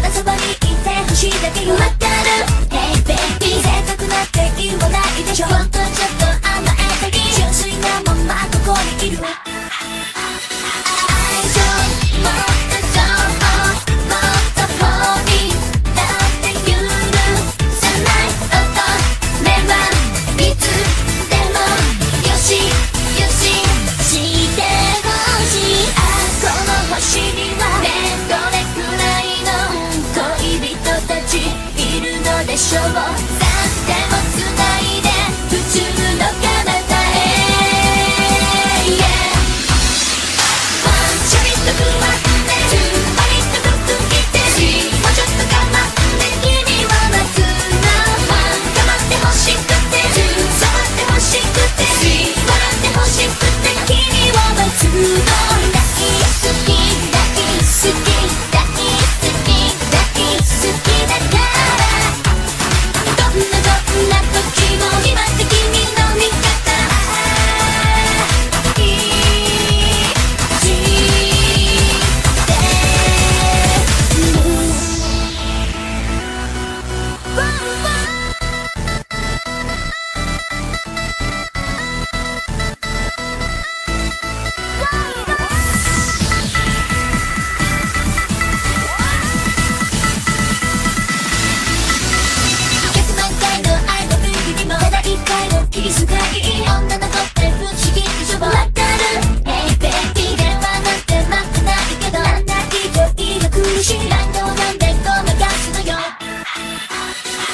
だそばにいてほしいだけよ。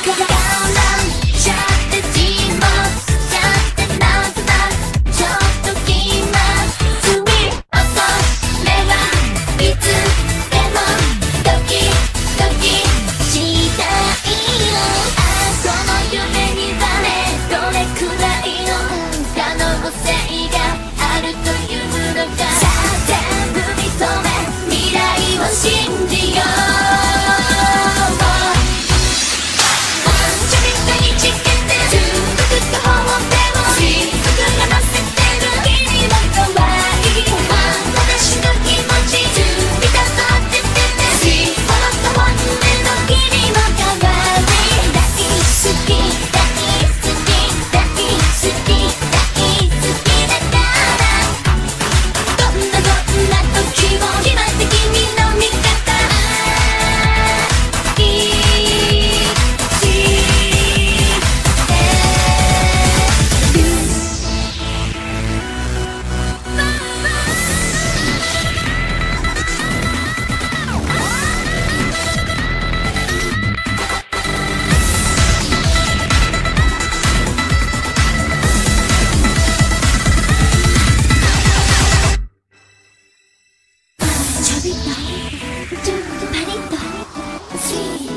Got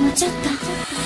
もうちょっと。